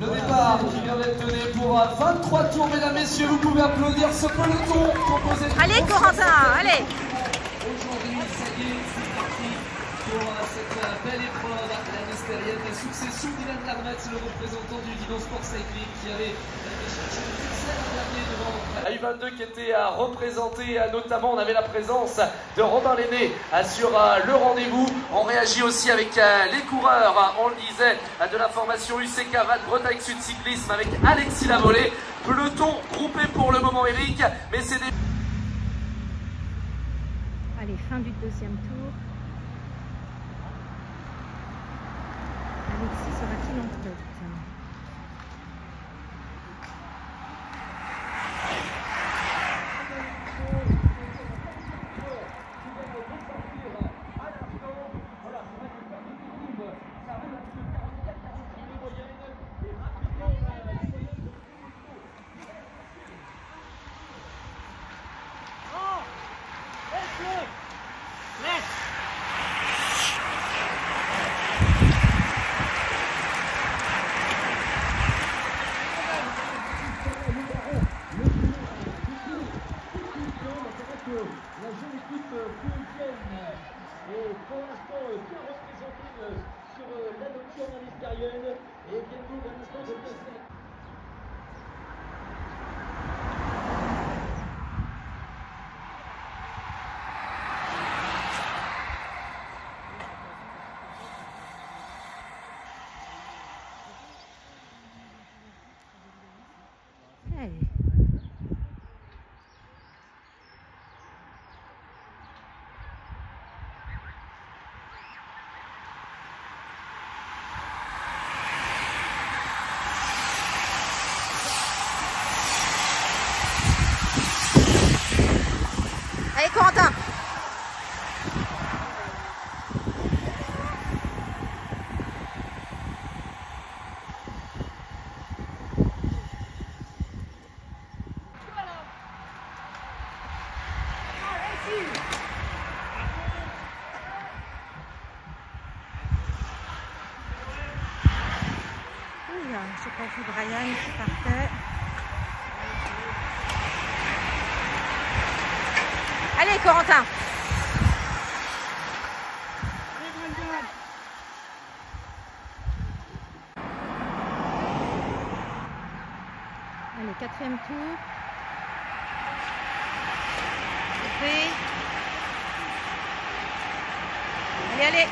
Le départ qui vient d'être donné pour 23 tours, mesdames, messieurs, vous pouvez applaudir ce peloton composé de... Allez Corentin, allez. Aujourd'hui, ça y est, c'est parti pour cette belle épreuve, mystérienne des successions d'Ilan Larmet, le représentant du Dino Sport Cycling qui avait cherché le succès l'an dernier devant la U22 qui était à représenter, notamment on avait la présence de Robin Lenné sur le rendez-vous. On réagit aussi avec les coureurs, on le disait, de la formation UCK Val Bretagne Sud Cyclisme avec Alexis Lavolée. Peloton groupé pour le moment Eric, mais c'est des... Allez, fin du deuxième tour. Sera-t-il en tête É. Corentin Allez, quatrième tour. Coupé. Allez, allez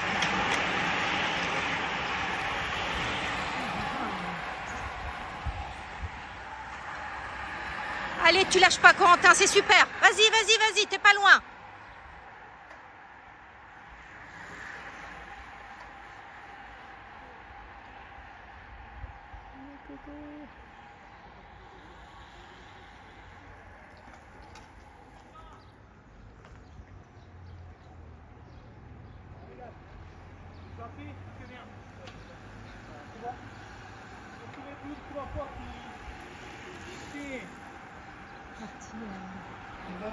Allez, tu lâches pas Corentin, c'est super. Vas-y, vas-y, vas-y, t'es pas loin. Parti, euh, ça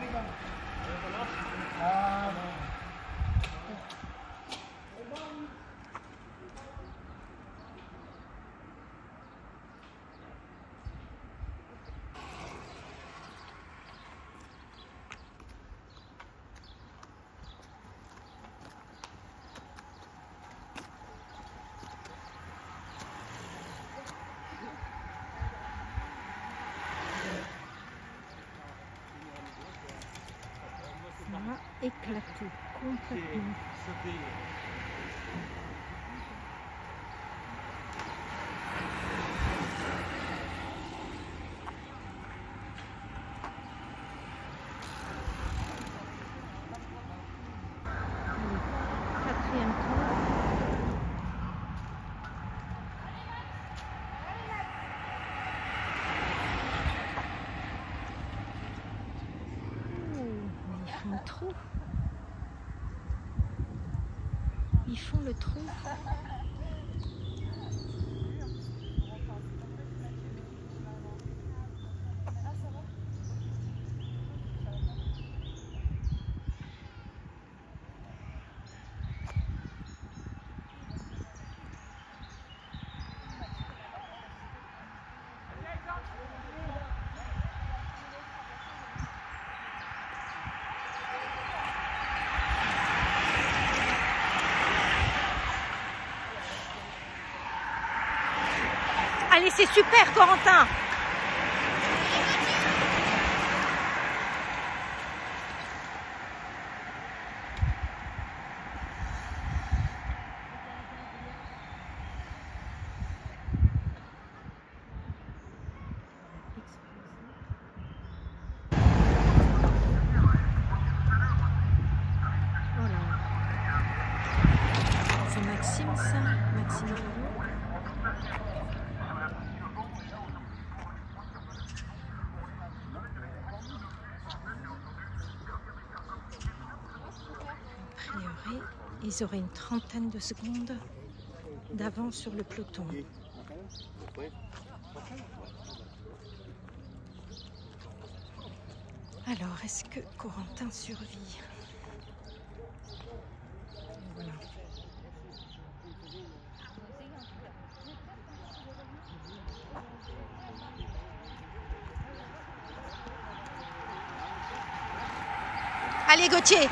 a éclaté complètement. Allez, quatrième tour. Ouh, mais ils font le trou. Ils font le trou. Allez, c'est super, Corentin. Maxime, ça Maxime A priori, ils auraient une trentaine de secondes d'avance sur le peloton. Alors, est-ce que Corentin survit? Voilà. Allez Gauthier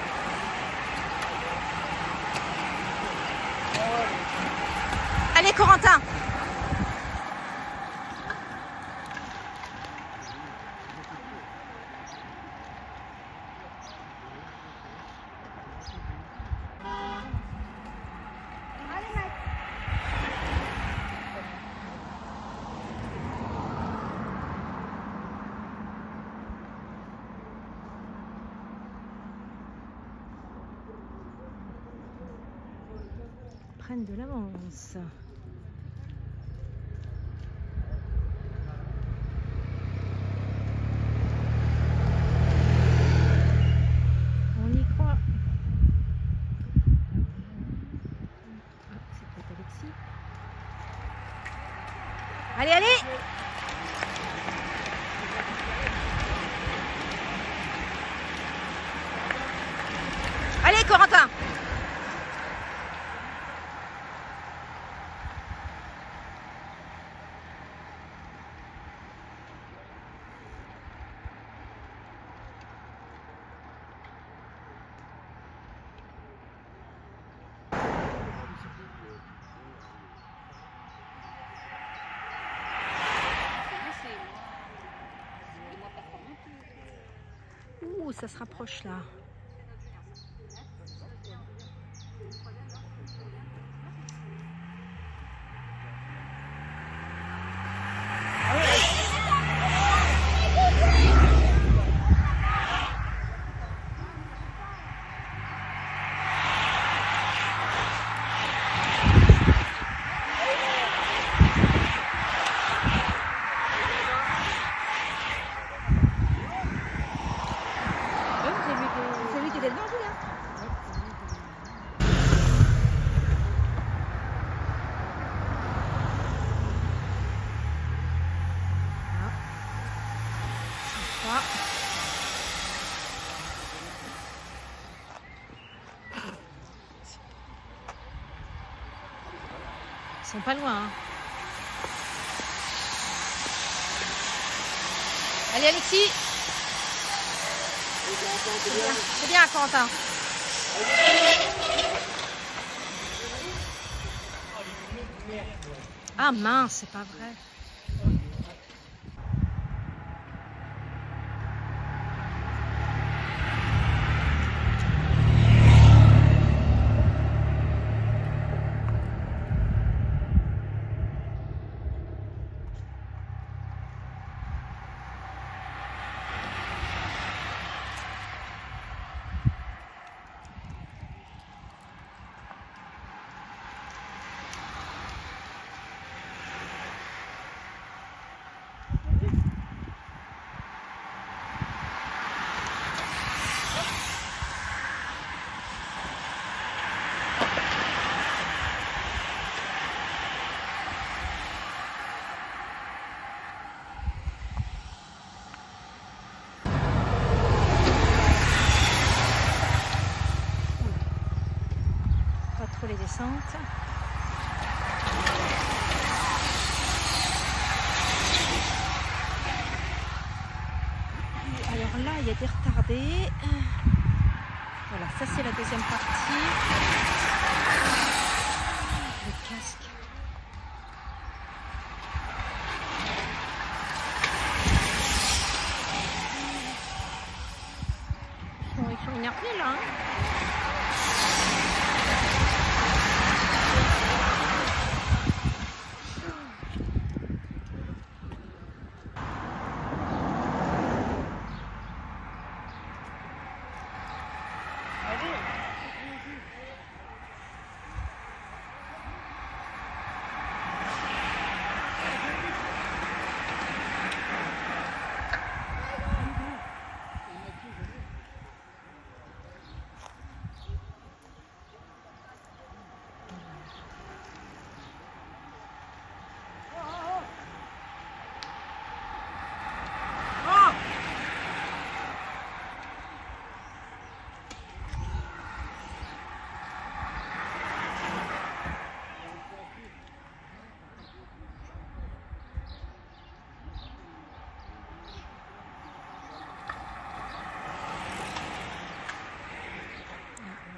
Allez Corentin prennent de l'avance. On y croit. Ah, c'est peut-être Alexis. Allez, allez Allez, Corentin Ouh, ça se rapproche là. C'est lui qui était devant, Julien Ah. Ça. Ils pas loin. hein. Allez Alexis C'est bien, c'est bien Quentin. Ah mince, c'est pas vrai. Pas trop Alors là, il y a des retardés. Voilà, ça c'est la deuxième partie. Le casque. pris là. Hein.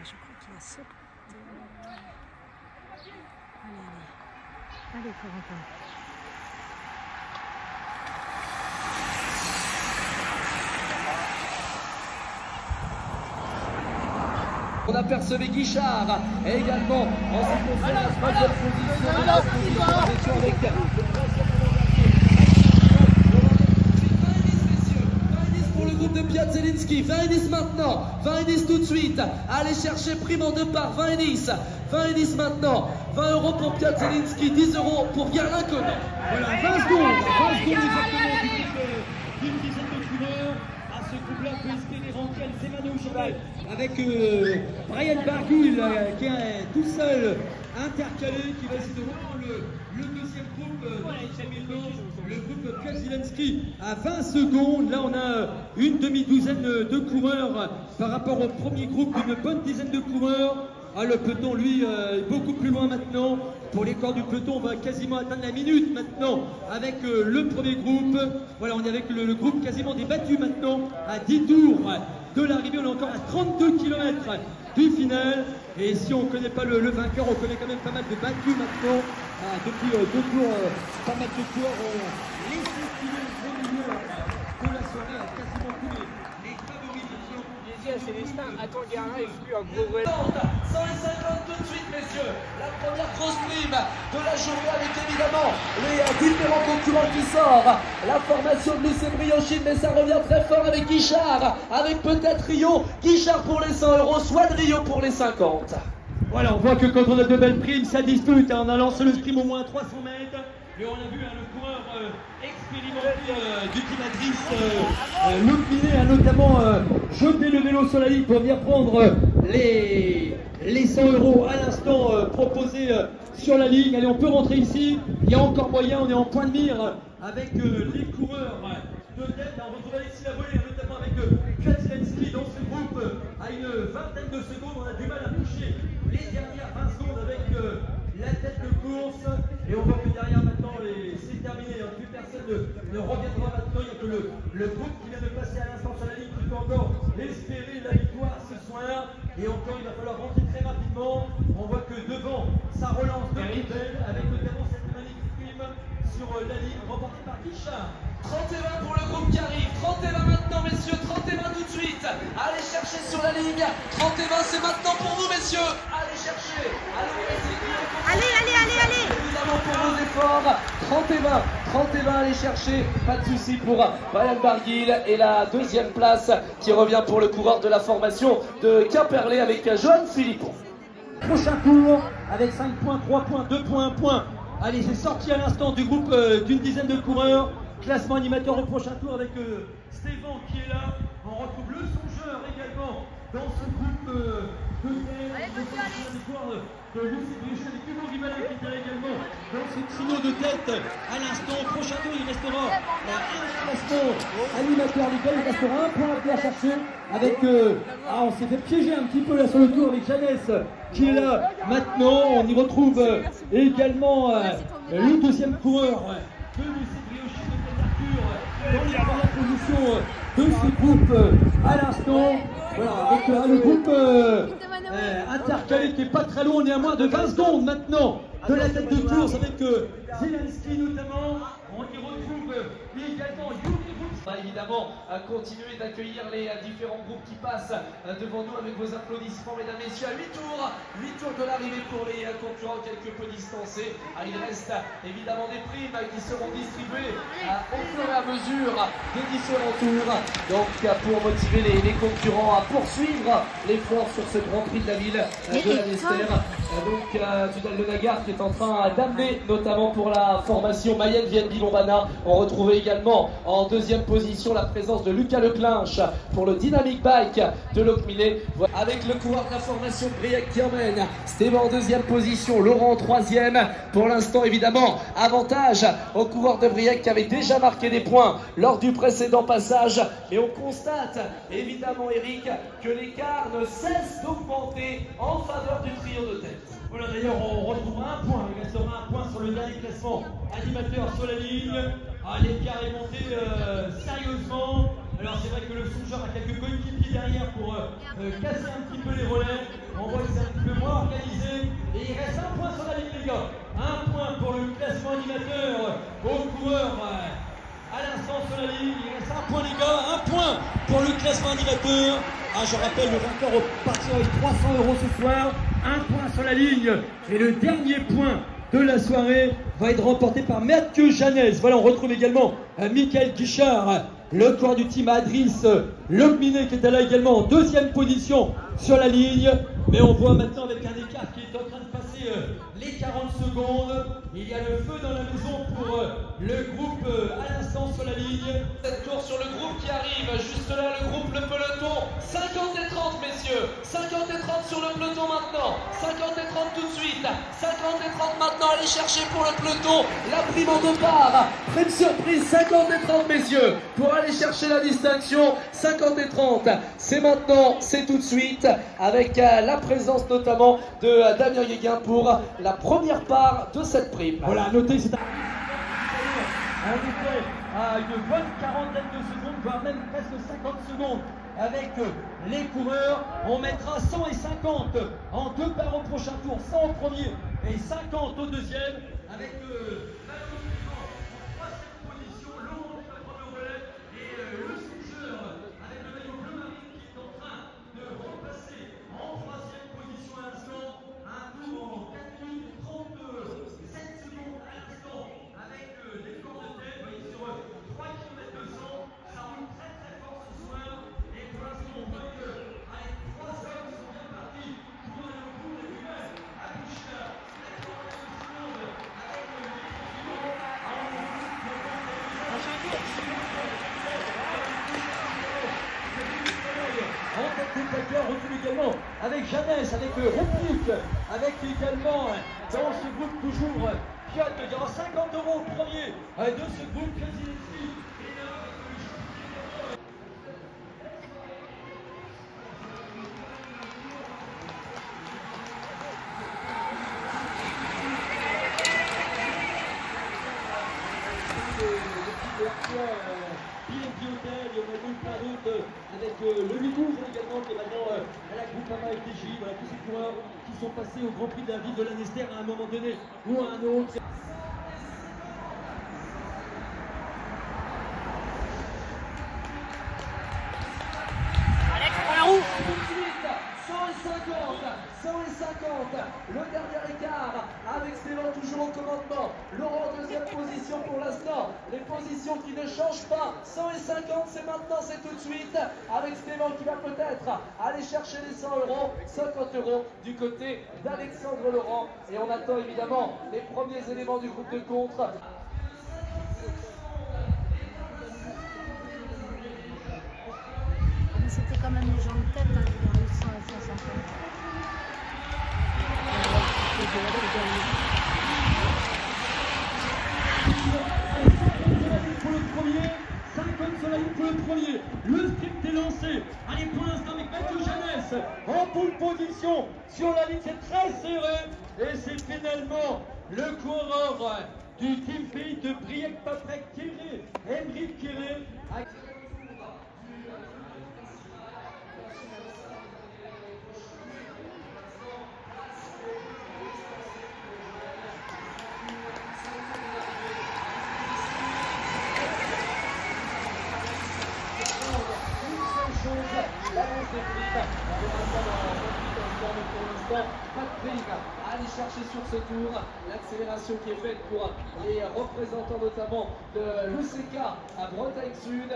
je crois qu'il a sauté. Allez, allez. Corentin. On apercevait Guichard également en ce qui concerne la position. avec pour le groupe de Piazzelinski. 20 10 maintenant. 20 10 tout de suite. Allez chercher prime en deux parts. 20 10. 20 10 maintenant. 20 euros pour Piazzelinski. 10 euros pour Gerlin Conan. Voilà, 20 secondes. 20 secondes exactement d'une dizaine de coureurs. À ce groupe-là peut espérer rentrer Zemano au cheval avec euh, Brian Barguil euh, qui est tout seul intercalé qui va essayer de reprendre le, le deuxième groupe euh, le groupe Piazzilinski à 20 secondes. Là, on a une demi-douzaine de coureurs par rapport au premier groupe d'une bonne dizaine de coureurs. Ah, le peloton, lui, euh, est beaucoup plus loin maintenant. Pour les corps du peloton, on va quasiment atteindre la minute maintenant avec euh, le premier groupe. Voilà, on est avec le, groupe quasiment débattu maintenant à 10 tours de l'arrivée. On est encore à 32 km du final. Et si on ne connaît pas le, vainqueur, on connaît quand même pas mal de battus maintenant. Ah, depuis euh, deux tours, pas mal de coureurs ont laissé filer le gros milieu de la soirée à quasiment tous les, les favoris de Célestin, attends, Guérin, il plus un gros vrai. 150 tout de suite, messieurs. La première grosse prime de la journée avec évidemment les euh, différents concurrents qui sortent. La formation de Lucien Briochine, mais ça revient très fort avec Guichard. Avec peut-être Rio. Guichard pour les 100 euros, soit de Rio pour les 50. Voilà, on voit que quand on a de belles primes, ça dispute. Hein. On a lancé le stream au moins 300 mètres. Et on a vu hein, le coureur euh, expérimenté euh, du euh, Luc Minet, a notamment jeté le vélo sur la ligne pour venir prendre les, les 100 euros à l'instant proposés sur la ligne. Allez, on peut rentrer ici. Il y a encore moyen, on est en point de mire avec les coureurs de tête. On retrouve Alexis Lavolée, notamment avec Kaczynski dans ce groupe à une vingtaine de secondes. On a du mal à toucher les dernières 20 secondes avec la tête de course. Et on voit que derrière terminé. hein. Plus personne ne, ne reviendra maintenant. Il n'y a que le, le groupe qui vient de passer à l'instant sur la ligne qui peut encore espérer la victoire ce soir. Et encore, il va falloir rentrer très rapidement. On voit que devant, ça relance de belle avec notamment cette magnifique prime sur euh, la ligne remportée par Guichard. 30 et 20 pour le groupe qui arrive. 30 et 20 maintenant, messieurs. 30 et 20 tout de suite. Allez chercher sur la ligne. 30 et 20, c'est maintenant pour vous, messieurs. Allez chercher. Allez, Allez, allez, allez, allez Évidemment pour vos efforts. 30 et 20. 30 et 20, allez chercher. Pas de souci pour Brian Barguil. Et la deuxième place qui revient pour le coureur de la formation de Quimperlé avec Johan Philippon. Prochain tour avec 5 points, 3 points, 2 points, 1 point. Allez, c'est sorti à l'instant du groupe euh, d'une dizaine de coureurs. Classement animateur au prochain tour avec euh, Stéphane qui est là. On retrouve le songeur également dans ce groupe euh, de tête. De Lucie Brichot et Hugo Rivalet qui est là également dans ce trio de tête. À l'instant, au prochain tour, il restera euh, un classement animateur légal. Il restera un point à faire chercher avec. euh, ah, on s'est fait piéger un petit peu là sur le tour avec Jeannès qui est là maintenant. On y retrouve euh, également euh, le deuxième coureur de Lucie Arthur euh, dans les premières positions euh, de ce groupe euh, à l'instant. Voilà, avec euh, le groupe euh, intercalé qui est pas très loin, on est à moins de 20 secondes maintenant de la tête de course avec Zelensky notamment. On y retrouve également On va évidemment euh, continuer d'accueillir les euh, différents groupes qui passent euh, devant nous avec vos applaudissements, mesdames, messieurs. À 8 tours, 8 tours de l'arrivée pour les concurrents quelque peu distancés. Ah, il reste évidemment des primes qui seront distribuées au fur et à mesure des différents tours. Donc pour motiver les, les concurrents à poursuivre l'effort sur ce Grand Prix de la ville de la Nester. Euh, Donc Tudal Le Nagar qui est en train d'amener notamment pour la formation Mayenne Vienne Lombana. On retrouvait également en deuxième position la présence de Lucas Leclinch pour le Dynamic Bike de Locminé. Avec le coureur de la formation Briac qui emmène. Stéban en deuxième position, Laurent en troisième. Pour l'instant évidemment, avantage au coureur de Briac qui avait déjà marqué des points lors du précédent passage. Et on constate évidemment Eric que l'écart ne cesse d'augmenter en faveur du trio de tête. Voilà, d'ailleurs, on retrouvera un point. Il restera un point sur le dernier classement. Animateur sur la ligne. Ah, l'écart est monté euh, sérieusement. Alors, c'est vrai que le songeur a quelques coéquipiers derrière pour euh, euh, casser un petit peu les relais. On voit que c'est un petit peu moins organisé. Et il reste un point sur la ligne, les gars. Un point pour le classement animateur au coureur. à l'instant sur la ligne, il reste un point les gars, un point pour le classement animateur. Ah, je rappelle, le vainqueur repartira avec 300 euros ce soir, un point sur la ligne. Et le dernier point de la soirée va être remporté par Mathieu Janès. Voilà, on retrouve également euh, Michael Guichard, le corps du team Adris Logminé qui est là également en deuxième position sur la ligne. Mais on voit maintenant avec un écart qui est en train de passer euh, les 40 secondes. Il y a le feu dans la maison pour euh, le groupe euh, à l'instant sur la ligne. Cette tour sur le groupe qui arrive, juste là le groupe, le peloton, 50 et 30 messieurs, 50 et 30 sur le peloton maintenant, 50 et 30 tout de suite, 50 et 30 maintenant, allez chercher pour le peloton, la prime en départ, prime surprise, 50 et 30 messieurs, pour aller chercher la distinction, 50 et 30, c'est maintenant, c'est tout de suite, avec euh, la présence notamment de Damien Guéguin pour la première part de cette prime. Voilà, à noter, c'est un. En effet, à une bonne quarantaine de secondes, voire même presque 50 secondes. Avec euh, les coureurs, on mettra 100 et 50 en deux parts au prochain tour, 100 au premier et 50 au deuxième. Avec euh, Manon Suivant en troisième position, Laurent qui va prendre le relais et euh, le switcher avec le maillot bleu marine qui est en train de repasser en troisième position à l'instant. Un tour en 4 minutes 37 secondes à l'instant avec euh, l'effort de tête. Vous voyez, sur euh, 3 km 200, ça roule très très fort ce soir. Et pour l'instant, on voit que avec 3 hommes sont bien partis pour aller au bout des duels à Bouchard. La quarantaine de secondes avec euh, les suivants. Alors, on en tête des plaqueurs, on retrouve également avec Jeannès, avec Réplique, avec également dans ce groupe toujours Piot, il y aura 50 euros premier euh, de ce groupe Krasinski. Et avec euh, le Limoux également qui est maintenant euh, à la Groupama FDJ, voilà tous ces coureurs qui sont passés au Grand Prix de la ville de Lanester à un moment donné ou à un autre. Alex, prends la roue 150, 150, le dernier écart avec Stéphane toujours au commandement. Laurent en deuxième position pour l'instant. Les positions qui ne changent pas. 150, c'est maintenant, c'est tout de suite. Avec Stéphane qui va peut-être aller chercher les 100 euros, 50 euros du côté d'Alexandre Laurent. Et on attend évidemment les premiers éléments du groupe de contre. C'était quand même les gens de tête hein, qui ont eu 100 et 150. pour le premier, 50 sur la ligne pour le premier. Le script est lancé. Allez, pour l'instant, avec Mathieu Jeannès en pole position sur la ligne, c'est très serré. Et c'est finalement le coureur du team pays de Briec Paprec Kéré, Emric Kéré. l'instant, pas de prime à aller chercher sur ce tour. Faite pour les représentants notamment de l'UCK à Bretagne Sud.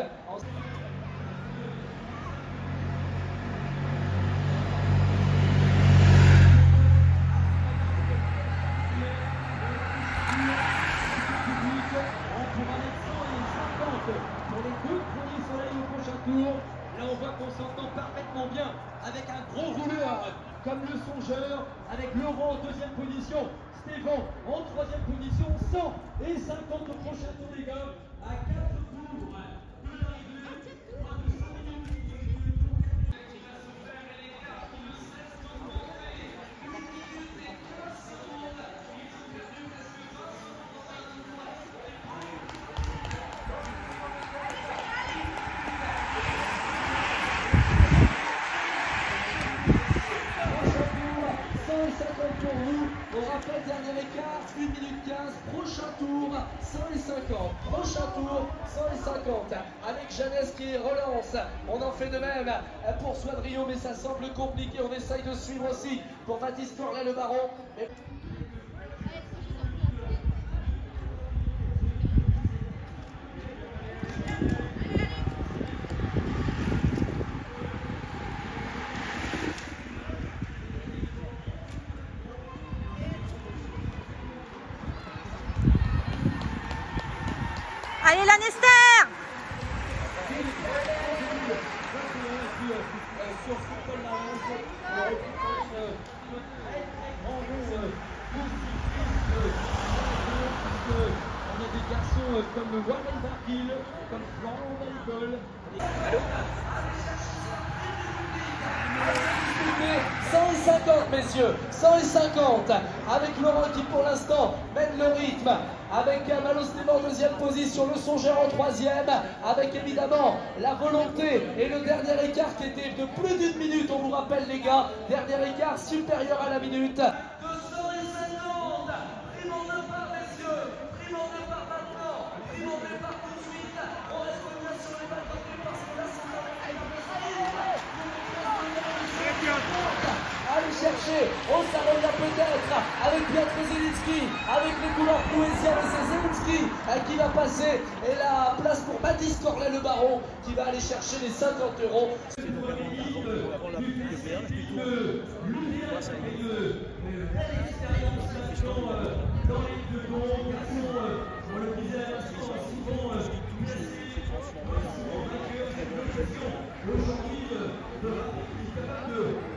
Pour les deux premiers soleils au prochain tour. Là, on voit qu'on s'entend parfaitement bien avec un gros rouleur comme le songeur, avec Laurent en deuxième position, Stéphane en troisième position, 100 et 50 au prochain tour les gars, à 4 tours On rappelle dernier écart, 1 minute 15. Prochain tour, 150. Prochain tour, 150. Avec Jeannès qui relance. On en fait de même pour Rio, mais ça semble compliqué. On essaye de suivre aussi pour Baptiste Corlet le baron. Allez, Lanester On a des garçons comme Warren Barkill, comme Florent Valicol. 150 messieurs, 150 avec Laurent qui pour l'instant mène le rythme, avec Malo en deuxième position, le songeur en troisième, avec évidemment la volonté et le dernier écart qui était de plus d'une minute, on vous rappelle les gars, dernier écart supérieur à la minute. 250 Prime en départ messieurs, prime en départ maintenant, prime en départ tout de suite, on reste bien sur les balles de parce que là c'est On s'arrête peut-être avec Piotr Zelensky, avec les couleurs prouessiennes et c'est Zelensky qui va passer et la place pour Baptiste Corlet le baron qui va aller chercher les 50 euros.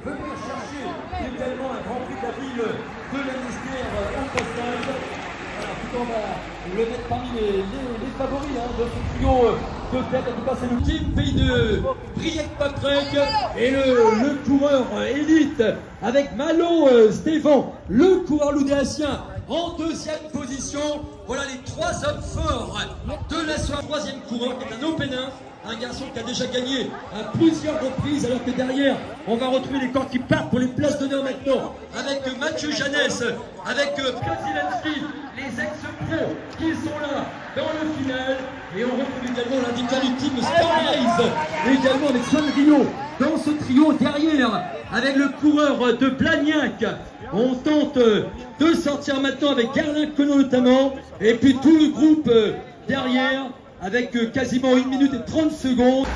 De venir chercher également un grand prix de la ville de au passage. Voilà, tout on va le mettre parmi les, favoris hein, de ce trio de tête. En tout cas, c'est le pays de Briec-Patrick et le, coureur élite avec Malo euh, Stéphane, le coureur loudéacien en deuxième position. Voilà les trois hommes forts de la soirée. Troisième coureur qui est un un garçon qui a déjà gagné à plusieurs reprises, alors que derrière, on va retrouver les corps qui partent pour les places d'honneur maintenant, avec Mathieu Janès, avec Kazilansky, les ex-pros qui sont là dans le final, et on retrouve également l'indicat du team Starrise, également avec Swan Rio, dans ce trio derrière, avec le coureur de Blagnac, on tente de sortir maintenant avec Garlin Cono notamment, et puis tout le groupe derrière, avec quasiment 1 minute et 30 secondes.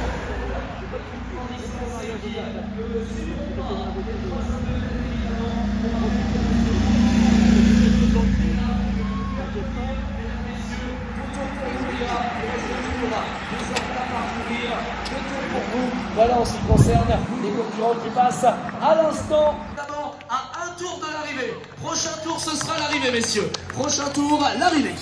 Voilà en ce qui concerne les concurrents qui passent à l'instant à un tour de l'arrivée. Prochain tour, ce sera l'arrivée, messieurs. Prochain tour, l'arrivée.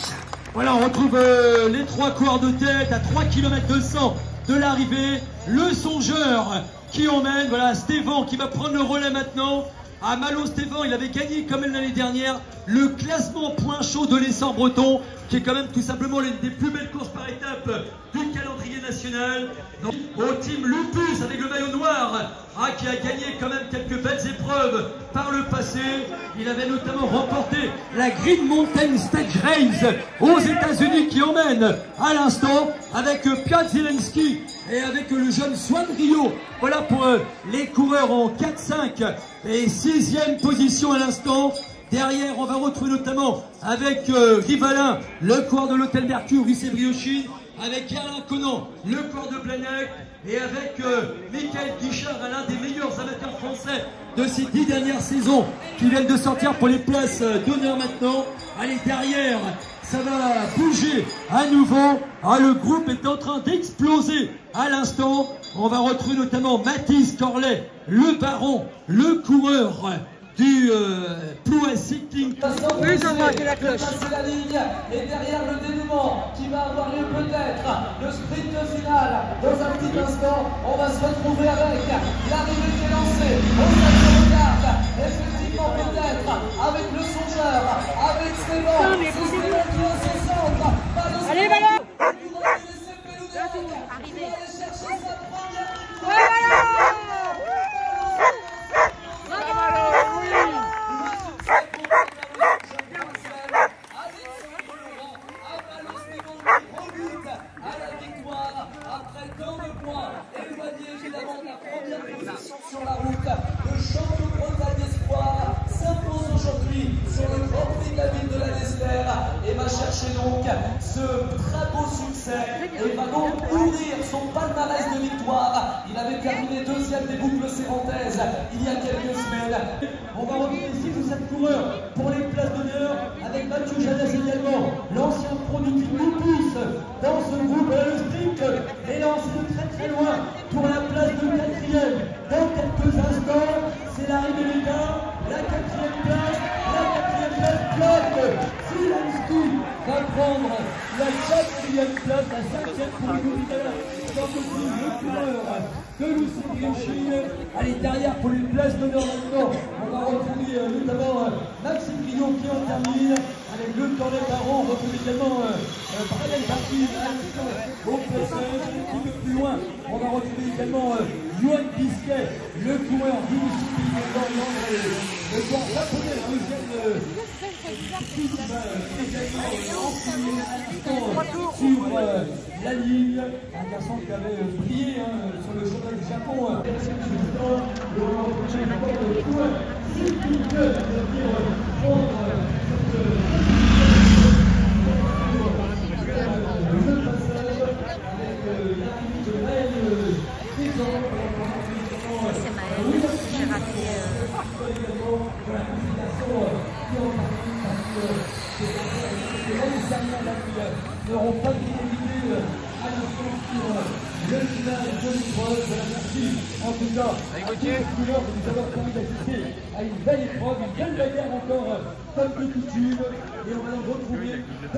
Voilà, on retrouve euh, les trois coureurs de tête à 3 km 200 de l'arrivée. Le songeur qui emmène, voilà, Stéphane qui va prendre le relais maintenant. À Malo Stéphane, il avait gagné comme l'année dernière le classement point chaud de l'essor breton, qui est quand même tout simplement l'une des plus belles courses par étape du calendrier national. Au team Lupus avec le maillot noir, ah, qui a gagné quand même quelques belles épreuves par le passé. Il avait notamment remporté la Green Mountain Stage Race aux États-Unis qui emmène à l'instant avec Piotr Zelensky et avec le jeune Swan Rio. Voilà pour euh, les coureurs en 4-5 et 6e position à l'instant. Derrière, on va retrouver notamment avec euh, Rivalin, le coureur de l'Hôtel Mercure, Rissé Briochin, avec Erlin Conan, le coureur de Blanec, et avec euh, Michael Guichard, l'un des meilleurs amateurs français de ces dix dernières saisons, qui viennent de sortir pour les places euh, d'honneur maintenant. Allez, derrière, ça va bouger à nouveau. Ah, le groupe est en train d'exploser à l'instant. On va retrouver notamment Mathis Corlet, le baron, le coureur du euh, Cycling. Oui, je vois que la cloche. la ligne et derrière le dénouement qui va avoir lieu peut-être le sprint final. Dans un petit instant, on va se retrouver avec l'arrivée qui est lancée. On se regarde effectivement peut-être avec le avec Stéphane. C'est Stéphane ce très beau succès et va donc ouvrir son palmarès de victoire. Il avait terminé deuxième des boucles séventaises il y a quelques semaines. On va revenir ici ou 7 coureurs pour les places d'honneur avec Mathieu Janès également, l'ancien produit nous pousse dans ce groupe le sprint et lance de très très loin pour la place de quatrième. Dans quelques instants, c'est l'arrivée des gars, la quatrième place, la quatrième place, Claude Zelensky va prendre la quatrième place, la cinquième pour le tout à l'heure. Dans le coureur de Lucien Allez, derrière pour les places d'honneur maintenant, on va retrouver euh, notamment euh, Maxime Grillon qui en termine. Avec le Cornet Baron, on retrouve également euh, euh, Brian Barty au passage, un petit peu plus loin, on va retrouver également Johan Bisquet, le coureur du Mississippi, le coureur japonais, deuxième euh, sur la ligne, un garçon qui avait brillé sur le chemin du Japon passage avec l'arrivée de Maël Frézan. C'est Maël, j'ai raté. n'auront pas d'idée à l'instant sur le final de l'épreuve. Merci en couleurs de nous avoir permis d'assister à une belle épreuve, une belle bagarre encore comme de coutume. Et on va nous retrouver.